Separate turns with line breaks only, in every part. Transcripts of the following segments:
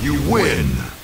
You win!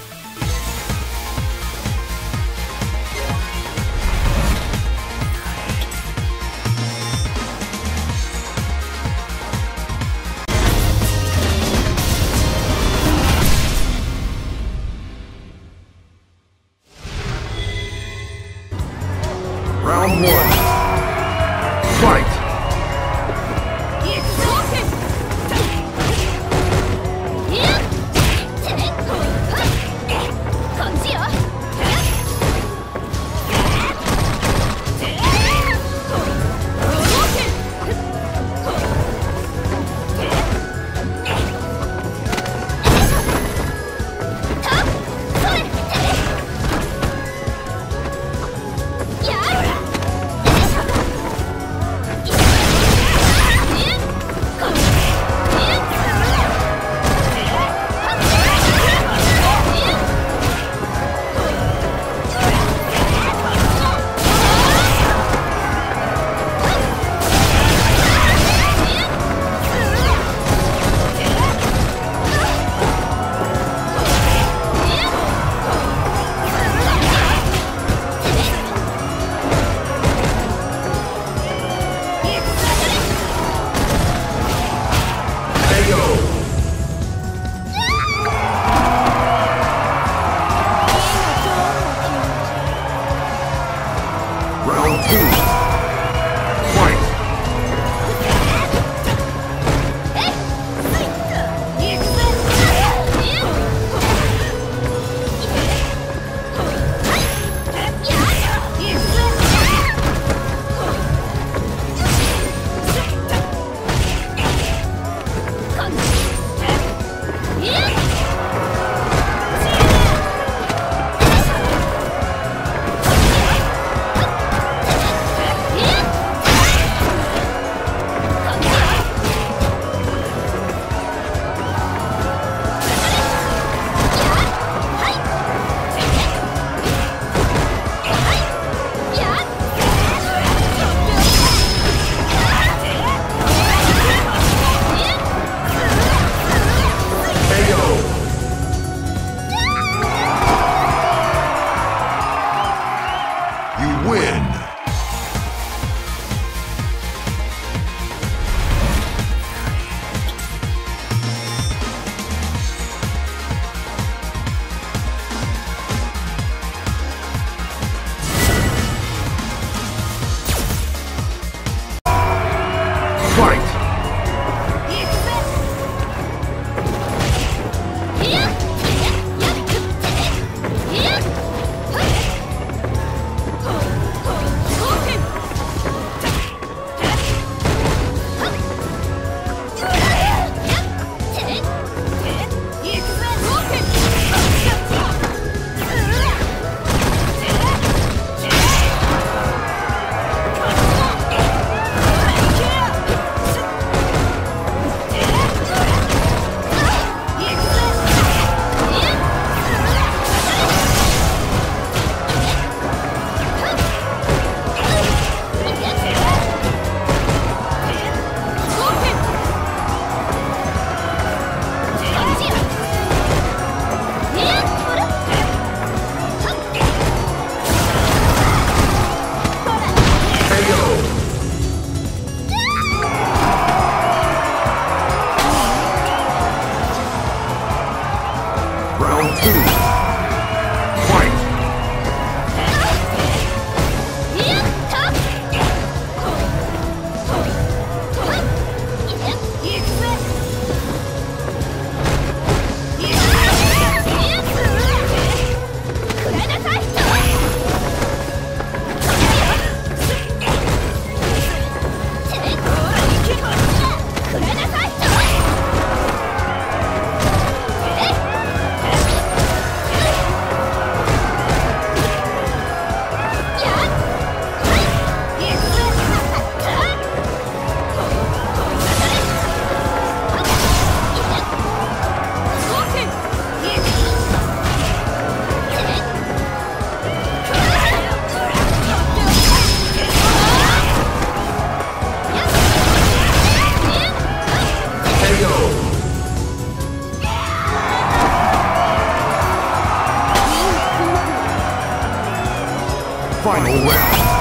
final
round.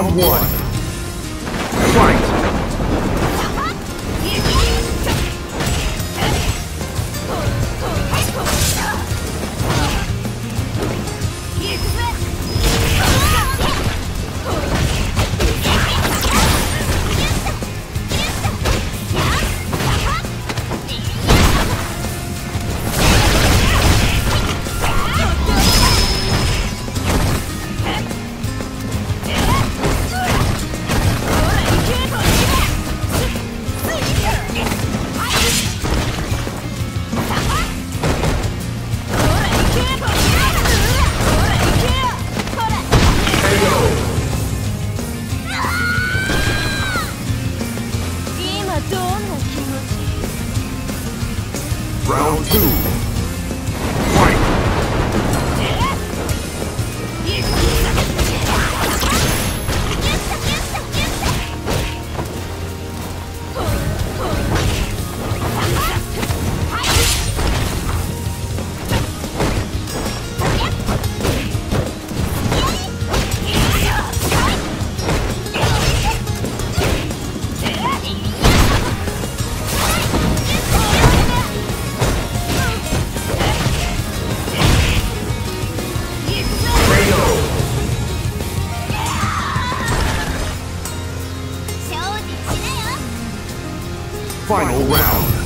Round one. Final round.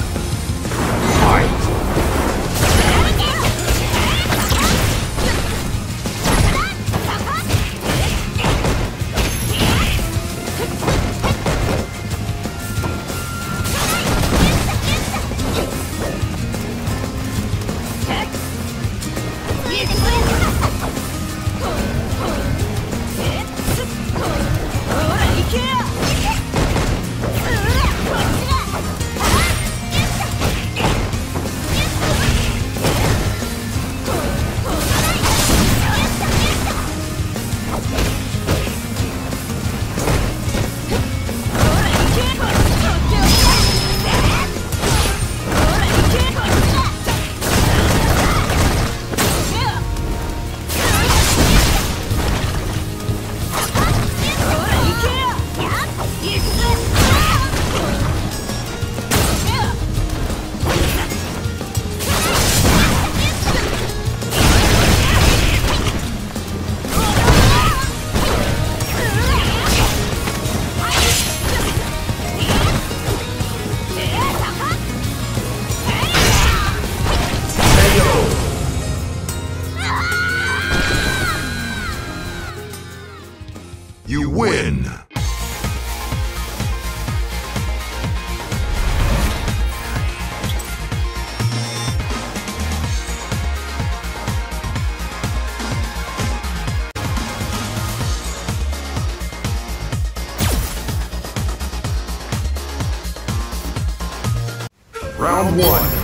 Round one.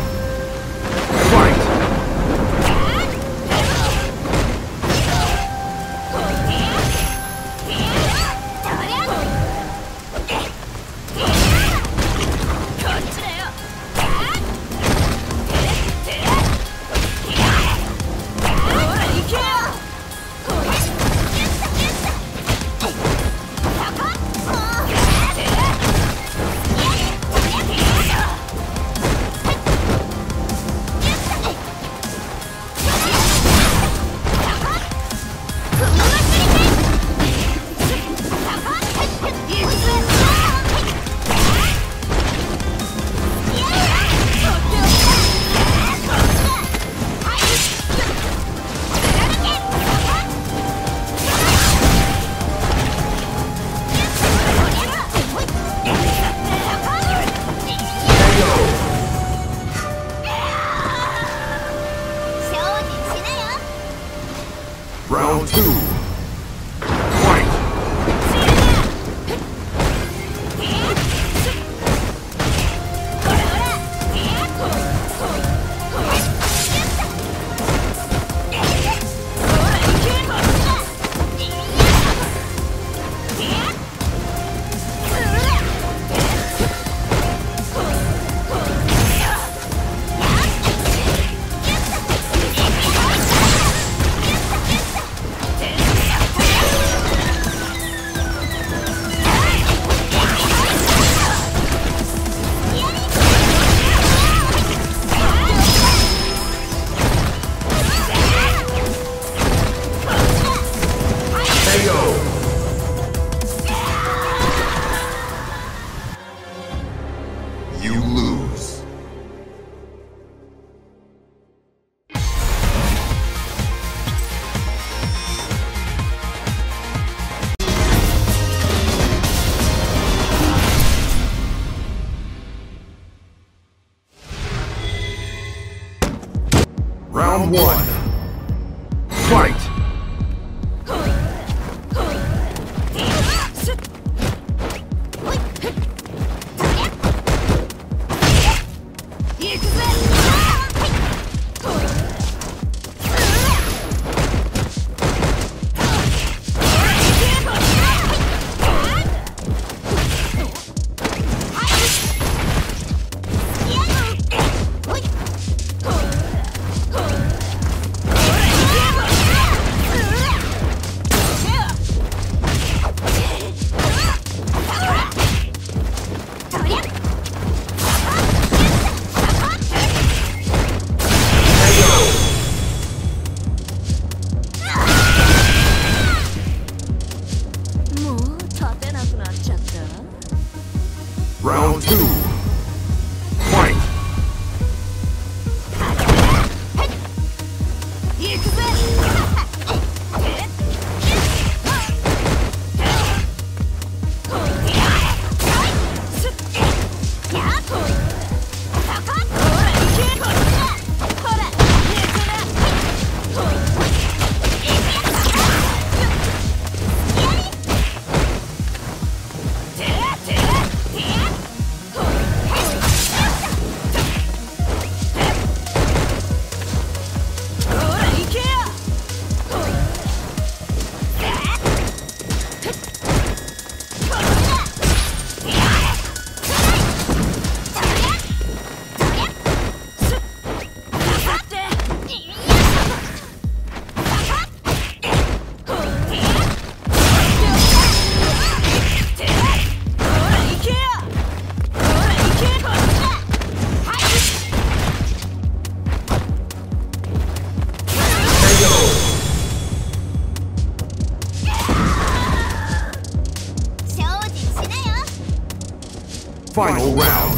Final round.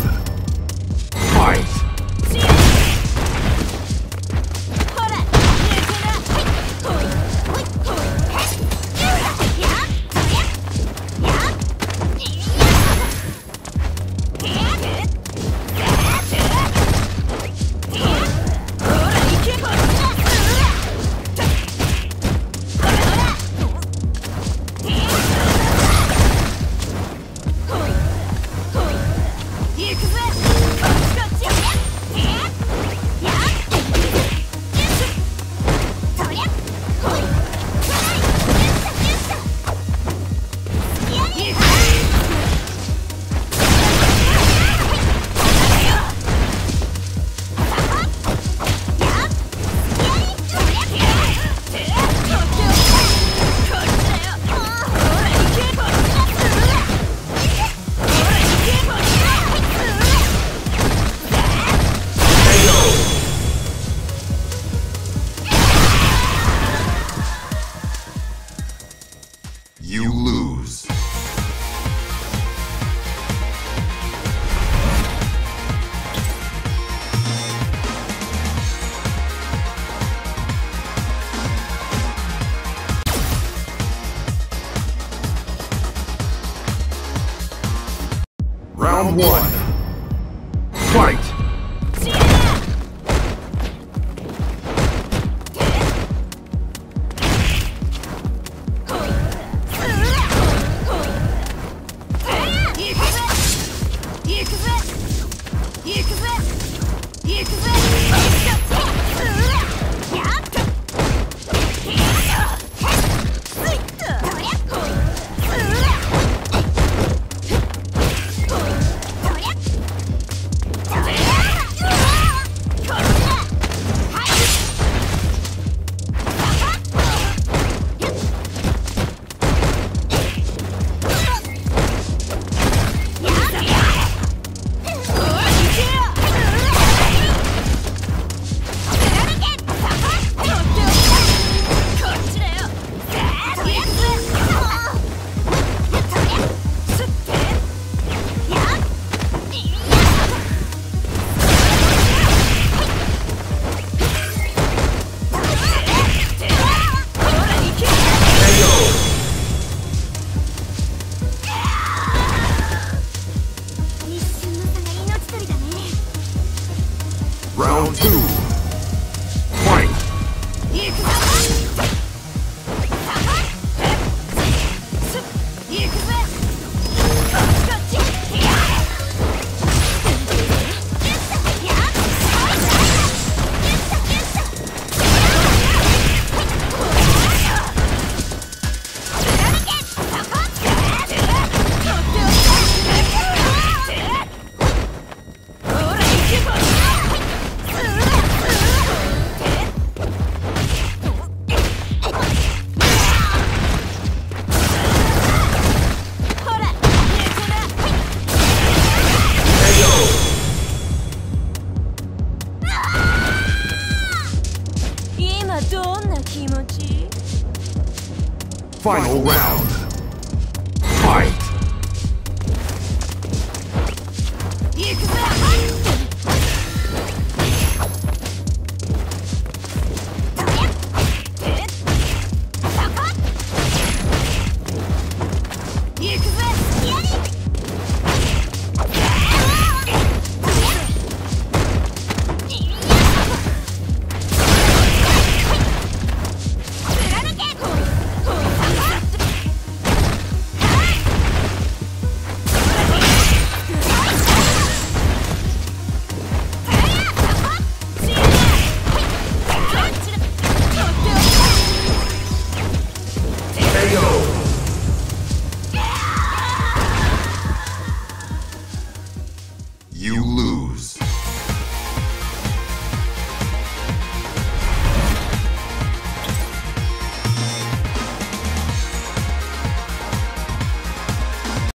one.